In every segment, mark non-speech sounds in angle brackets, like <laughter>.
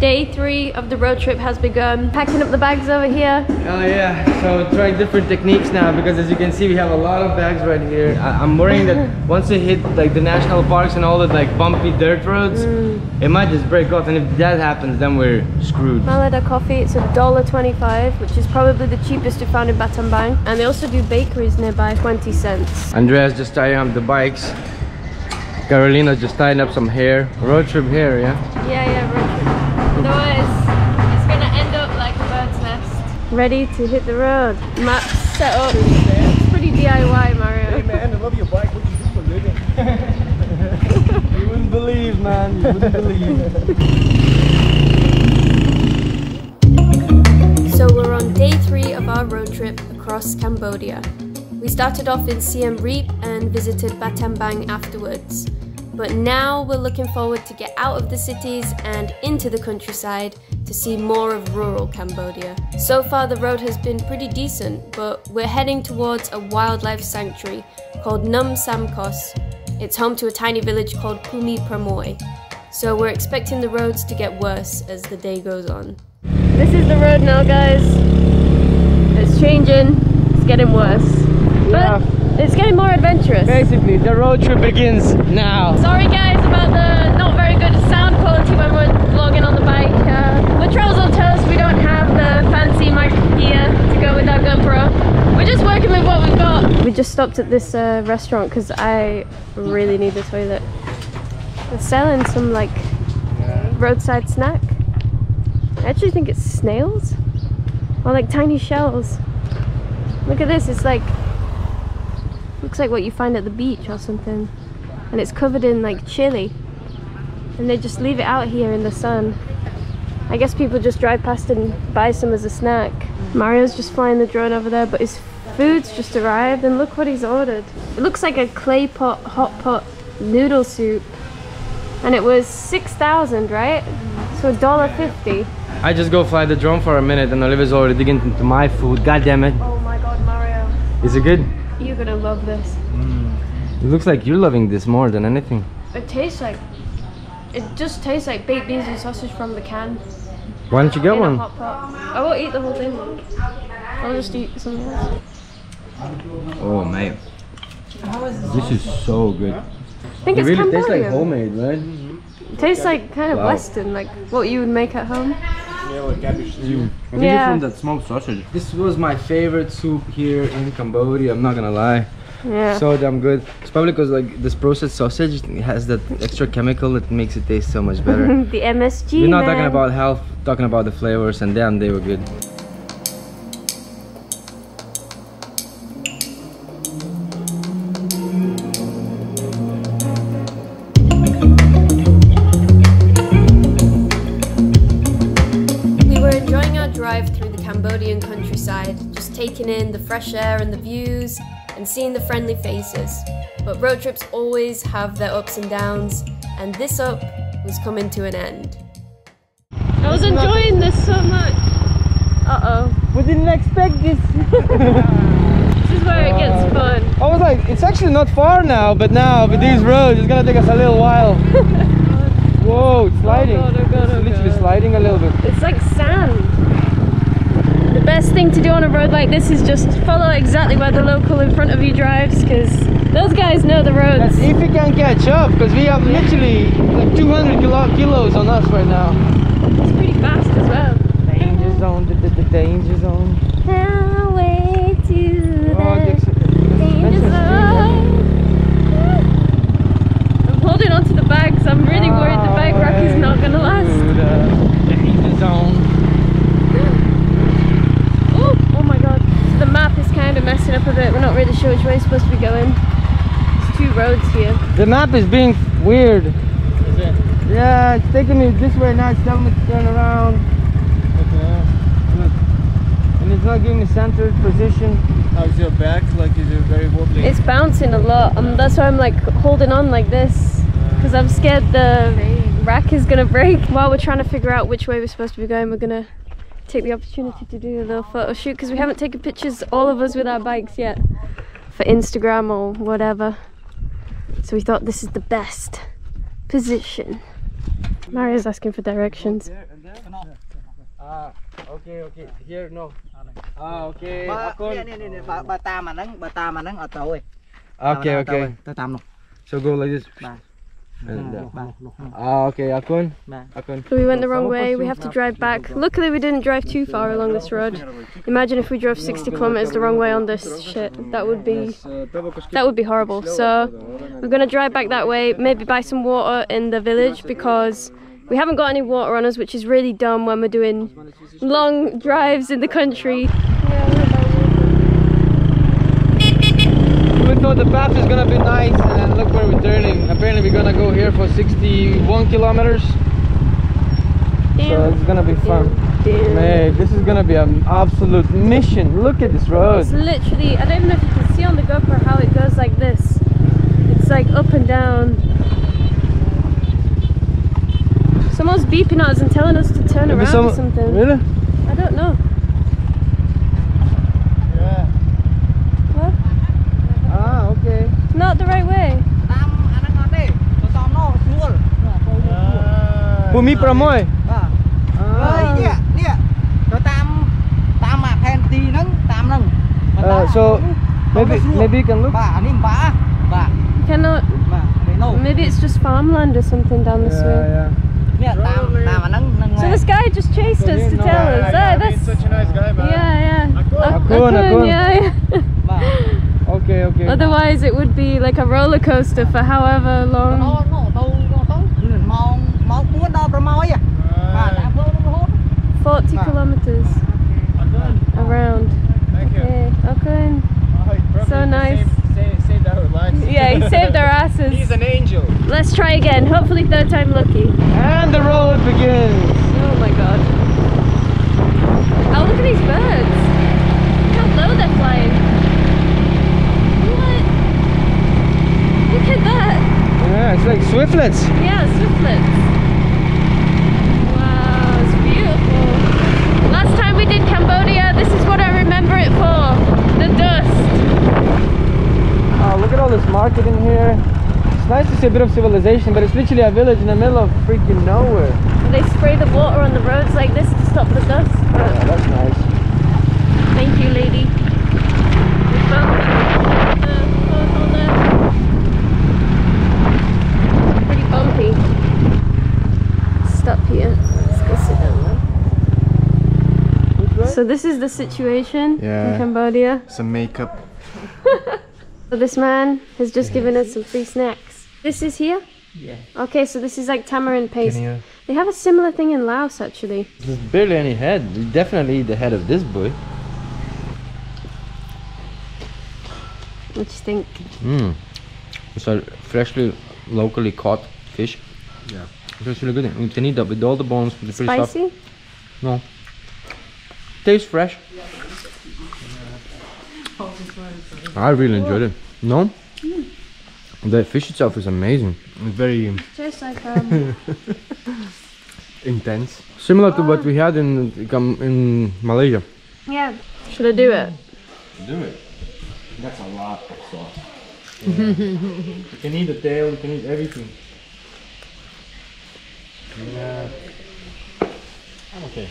Day three of the road trip has begun. Packing up the bags over here. Oh yeah, so trying different techniques now because as you can see we have a lot of bags right here. I am worrying that <laughs> once we hit like the national parks and all the like bumpy dirt roads, mm. it might just break off and if that happens then we're screwed. Malada coffee, it's a dollar twenty-five, which is probably the cheapest we found in Battambang. And they also do bakeries nearby, 20 cents. Andreas just tying up the bikes. Carolina just tying up some hair. Road trip hair, yeah? Yeah, yeah, road trip. Otherwise, it's gonna end up like a bird's nest. Ready to hit the road. Map set up. It's pretty DIY, Mario. Hey man, I love your bike. What do you do for a living? <laughs> you wouldn't believe, man. You wouldn't believe. so we're on day three of our road trip across Cambodia. We started off in Siem Reap and visited Battambang afterwards. But now we're looking forward to get out of the cities and into the countryside to see more of rural Cambodia. So far the road has been pretty decent, but we're heading towards a wildlife sanctuary called Phnom Samkos. It's home to a tiny village called Phumi Pramaoy. So we're expecting the roads to get worse as the day goes on. This is the road now guys. It's changing, it's getting worse. Yeah. But it's getting more adventurous. Basically, the road trip begins now. Sorry guys about the not very good sound quality when we're vlogging on the bike. Uh, Latrell's will tell us we don't have the fancy mic gear to go with our GoPro. We're just working with what we've got. We just stopped at this uh, restaurant because I really need the toilet. They're selling some like roadside snack. I actually think it's snails or like tiny shells. Look at this, it's like Looks like what you find at the beach or something. And it's covered in like chili. And they just leave it out here in the sun. I guess people just drive past and buy some as a snack. Mario's just flying the drone over there, but his food's just arrived and look what he's ordered. It looks like a clay pot, hot pot noodle soup. And it was 6,000, right? So a dollar fifty. I just go fly the drone for a minute and Olivia's already digging into my food. God damn it. Oh my god, Mario. Is it good? You're gonna love this. Mm. It looks like you're loving this more than anything. It tastes like, it just tastes like baked beans and sausage from the can. Why don't you get one? I won't eat the whole thing. I'll just eat some else. Oh mate, this is so good. I think it it's really Cambodian. tastes like homemade, right? It tastes like kind of wow. western, like what you would make at home. Yeah, like cabbage stew. Mm. I think yeah. it's from that smoked sausage. This was my favorite soup here in Cambodia, I'm not gonna lie. Yeah. So damn good. It's probably because like this processed sausage has that extra chemical that makes it taste so much better. <laughs> the MSG. We're not man. talking about health, talking about the flavors, and damn, they were good. Taking in the fresh air and the views and seeing the friendly faces. But road trips always have their ups and downs, and this up was coming to an end. I was enjoying this so much. Uh oh. We didn't expect this. <laughs> this is where it gets fun. I was like, it's actually not far now, but now with these roads, it's gonna take us a little while. <laughs> Whoa, it's sliding. Oh God, oh God, oh it's literally God. sliding a little bit. It's like sand best thing to do on a road like this is just follow exactly where the local in front of you drives because those guys know the roads. That's if we can catch up because we have literally like 200 kilo kilos on us right now. It's pretty fast as well. Danger zone, the, the, the danger zone. The map is being weird. Is it? Yeah, it's taking me this way now. It's telling me to turn around. Okay. And it's not giving me centered position. How's your back? Like, is it very wobbly? It's bouncing a lot. Um, that's why I'm like holding on like this. Because I'm scared the rack is going to break. While we're trying to figure out which way we're supposed to be going, we're going to take the opportunity to do a little photo shoot because we haven't taken pictures all of us with our bikes yet for Instagram or whatever so we thought this is the best position. Mario's asking for directions. Ah, okay, okay. Here, no. Ah, okay. Okay. Okay, okay. okay So go like this. Ah, okay, Akun. Akun. So we went the wrong way. We have to drive back. Luckily, we didn't drive too far along this road. Imagine if we drove 60 kilometers the wrong way on this shit. That would be that would be horrible. So we're gonna drive back that way. Maybe buy some water in the village because. We haven't got any water on us, which is really dumb when we're doing long drives in the country. Yeah. the path is gonna be nice and look where we're turning. Apparently we're gonna go here for 61 kilometers. So it's gonna be fun. Man, this is gonna be an absolute mission. Look at this road. It's literally, I don't even know if you can see on the GoPro how it goes like this. It's like up and down. Someone's beeping at us and telling us to turn Maybe around some, or something. Really? I don't know. so maybe maybe you can look cannot maybe it's just farmland or something down this way yeah. So this guy just chased us to tell us. Oh, that's such a nice guy, man. Yeah, yeah. Akun, Akun. yeah, yeah. okay, okay. Otherwise, it would be like a roller coaster for however long. 40 ah. kilometres around. Thank you. Okay, oh, so nice. Yeah, he saved our asses. He's an angel. Let's try again. Hopefully third time lucky. And the road begins. Oh my god. Oh, look at these birds. Look how low they're flying. What? Look at that. Yeah, it's like swiftlets. Yeah, swiftlets. market in here. It's nice to see a bit of civilization, but it's literally a village in the middle of freaking nowhere. They spray the water on the roads like this to stop the dust. Yeah, that's nice. Thank you, lady. Pretty bumpy. Stop here. Let's go sit down. So this is the situation yeah. in Cambodia. Some makeup. <laughs> So this man has just given us some free snacks. This is here? Yeah. Okay, so this is like tamarind paste. You... They have a similar thing in Laos actually. There's barely any head. Definitely the head of this boy. What do you think? Mmm. It's a freshly, locally caught fish. Yeah. It's really good. You can eat that with all the bones. Spicy? No. Tastes fresh. Yeah. I really enjoyed it. No? Mm. The fish itself is amazing. It's very... Um, like um... <laughs> intense. Similar to what we had in in Malaysia. Yeah. Should I do it? Do it. That's a lot of sauce. Yeah. you can eat the tail, you can eat everything. Yeah. I'm okay.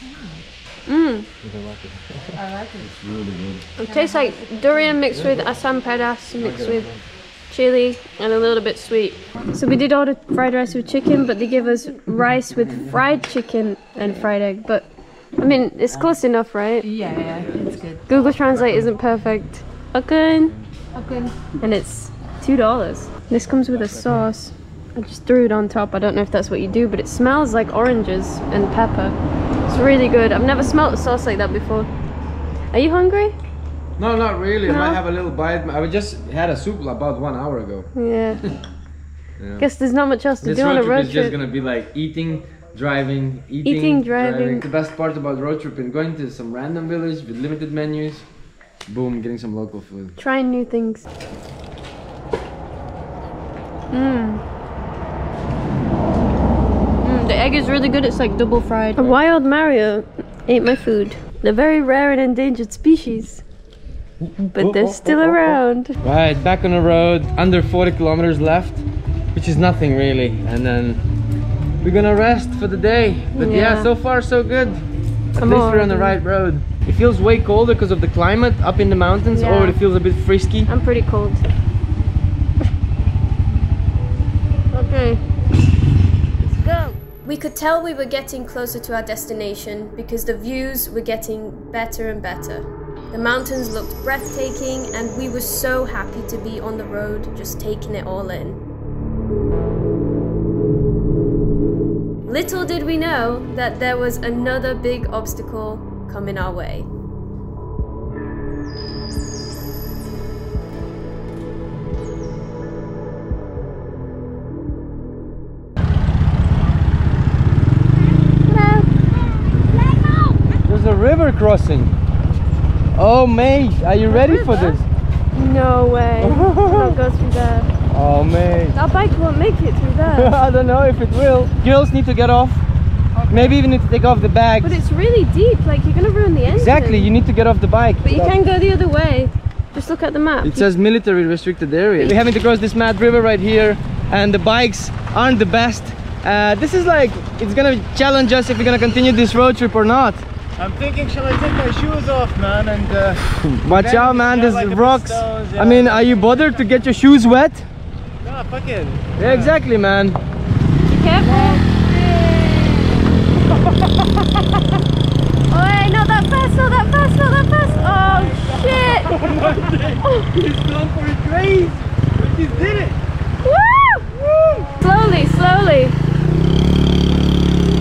Mm. Mmm. Like it? I like it. It's really good. It tastes like durian mixed with asam pedas mixed with chili and a little bit sweet. So we did order fried rice with chicken, but they gave us rice with fried chicken and fried egg. But I mean, it's close enough, right? Yeah, yeah, it's good. Google Translate isn't perfect. Okun. Okun. And it's $2. This comes with a sauce. I just threw it on top. I don't know if that's what you do, but it smells like oranges and pepper. It's really good. I've never smelled a sauce like that before. Are you hungry? No, not really. No? I might have a little bite. I just had a soup about one hour ago. Yeah. <laughs> yeah. Guess there's not much else to this do on a road trip. It's just gonna be like eating, driving, eating, eating driving. driving. The best part about road trip and going to some random village with limited menus. Boom, getting some local food. Trying new things. Mmm egg is really good. It's like double fried. A wild Mario ate my food. They're very rare and endangered species. But they're still around. Right, back on the road. Under 40 kilometers left. Which is nothing really. And then we're gonna rest for the day. But yeah, yeah so far so good. At Come least on. we're on the right road. It feels way colder because of the climate up in the mountains yeah. or it feels a bit frisky. I'm pretty cold. We could tell we were getting closer to our destination because the views were getting better and better. The mountains looked breathtaking, and we were so happy to be on the road, just taking it all in. Little did we know that there was another big obstacle coming our way. River crossing. Oh mate, are you ready for this? No way. <laughs> Don't go through there. Oh mate. Our bike won't make it through there. <laughs> I don't know if it will. Girls need to get off. Maybe even need to take off the bags. But it's really deep, like you're gonna ruin the engine. Exactly, you need to get off the bike. But you can go the other way. Just look at the map. It says military restricted area. We're having to cross this mad river right here and the bikes aren't the best. Uh, this is like, it's gonna challenge us if we're gonna continue this road trip or not. I'm thinking, shall I take my shoes off, man? And uh, Watch out man, yeah, there's like rocks. stones, I mean, are you bothered to get your shoes wet? nah, fuck it. Yeah, exactly man. Be careful. Oi, not that fast, not that fast, not that fast. Oh shit. He's gone for a graze. He did it. Woo! Slowly, slowly.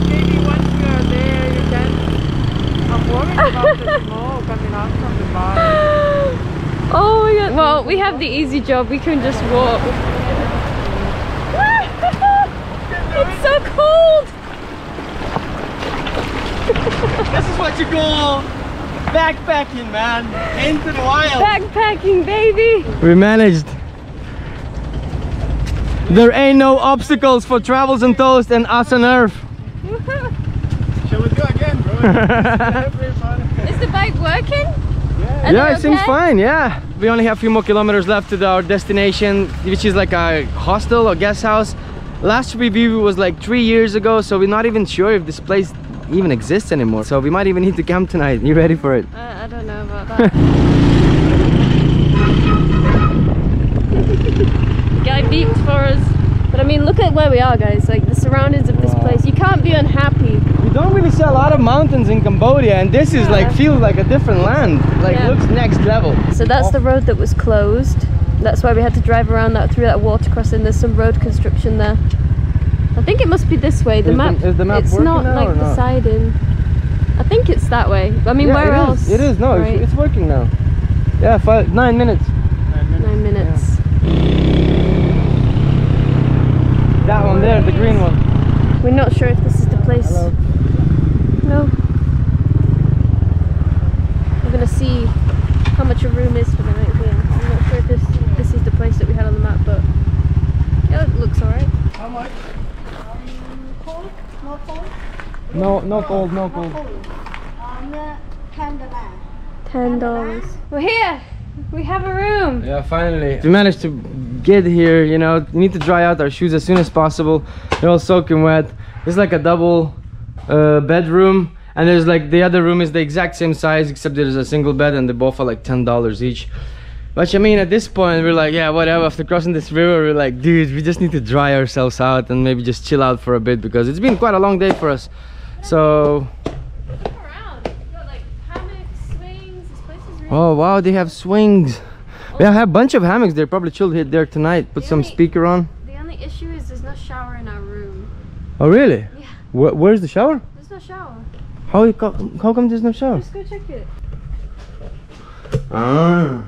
Maybe once we are there, you can. I'm worried about the smoke coming out from the bar. Oh my god. Well, we have the easy job. We can just walk. <laughs> it's so cold. <laughs> This is what you call backpacking man. Into the wild. Backpacking, baby. We managed. There ain't no obstacles for Travels on Toast and us on Earth. <laughs> Shall we go again, bro? Is the bike working? Yeah. Are yeah, they it seems fine. Yeah, we only have a few more kilometers left to the- our destination, which is like a hostel or guest house. Last review was like three years ago, so we're not even sure if this place even exists anymore. So we might even need to camp tonight. You ready for it? Uh, I don't know about <laughs> that. <laughs> Guy beeped for us. But I mean, look at where we are, guys. Like the surroundings of this place. You can't be unhappy. We don't really see a lot of mountains in Cambodia, and this is like feels like a different land. Like Yeah. looks next level. So that's the road that was closed. That's why we had to drive around that through that water crossing. There's some road construction there. I think it must be this way. The Is the- map. is the map it's working not now like or not? deciding. I think it's that way. I mean, Yeah, where it is. else? It is. No, right? it's, it's working now. Yeah, five, nine minutes. nine minutes. That one there, the green one. We're not sure if this is the place. Hello. No. We're gonna see how much a room is for the night here. I'm not sure if this this is the place that we had on the map, but yeah, it looks alright. How much? Cold? No cold? No, no cold, no cold. Um, ten dollar. Ten dollars. We're here. We have a room. Yeah, finally. We managed to get here, you know, we need to dry out our shoes as soon as possible. They're all soaking wet. It's like a double uh, bedroom. And there's like, the other room is the exact same size, except there's a single bed and they both are like $10 each. But I mean, at this point, we're like, yeah, whatever. After crossing this river, we're like, dude, we just need to dry ourselves out and maybe just chill out for a bit because it's been quite a long day for us. So, Look around. You've got like hammocks, swings. This place is really oh wow, they have swings. We have a bunch of hammocks. They're probably chilled here there tonight. Put some Really? speaker on. The only issue is there's no shower in our room. Oh really? Yeah. Wh- where's the shower? There's no shower. How you co- how come there's no shower? Let's go check it. Ah,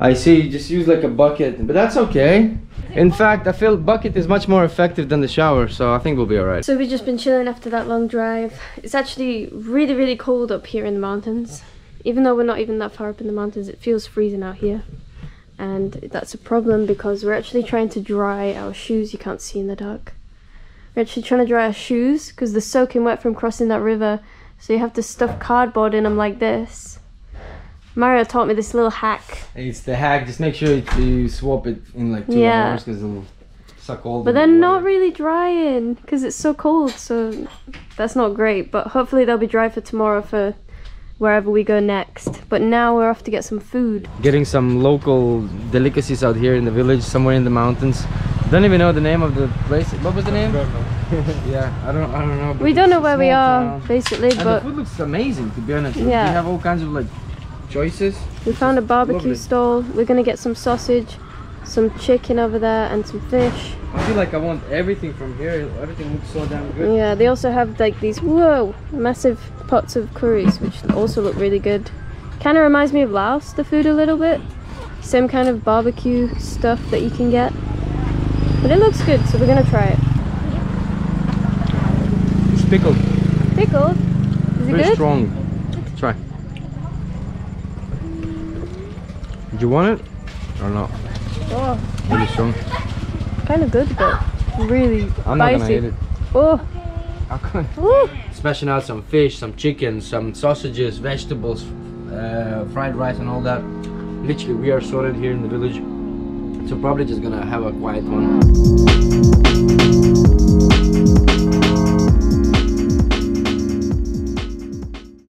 I see. You just use like a bucket, but that's okay. In fact, I feel bucket is much more effective than the shower, so I think we'll be alright. So we've just been chilling after that long drive. It's actually really, really cold up here in the mountains. Even though we're not even that far up in the mountains, it feels freezing out here. And that's a problem because we're actually trying to dry our shoes. You can't see in the dark. We're actually trying to dry our shoes because they're soaking wet from crossing that river. So you have to stuff cardboard in them like this. Mario taught me this little hack. It's the hack. Just make sure you swap it in like two Yeah. hours because it'll suck all. But the they're not really drying because it's so cold. So that's not great. But hopefully they'll be dry for tomorrow for wherever we go next. But now we're off to get some food. Getting some local delicacies out here in the village, somewhere in the mountains. Don't even know the name of the place. What was the name? <laughs> yeah, I don't. I don't know. We don't know where we are town. basically, And the food looks amazing, to be honest. Yeah. We have all kinds of like choices. we found a barbecue lovely. stall. We're gonna get some sausage, some chicken over there, and some fish. I feel like I want everything from here. Everything looks so damn good. Yeah, they also have like these whoa massive pots of curries, which also look really good. Kind of reminds me of Laos, the food a little bit. Same kind of barbecue stuff that you can get. But it looks good, so we're gonna try it. It's pickled. Pickled? Is it Very good? strong. Try. Do you want it or not? Oh, Really strong. kind of good, but really I'm not gonna spicy. eat it. Oh, How come? Woo. Smashing out some fish, some chicken, some sausages, vegetables, uh, fried rice, and all that. Literally, we are sorted here in the village. So probably just gonna have a quiet one.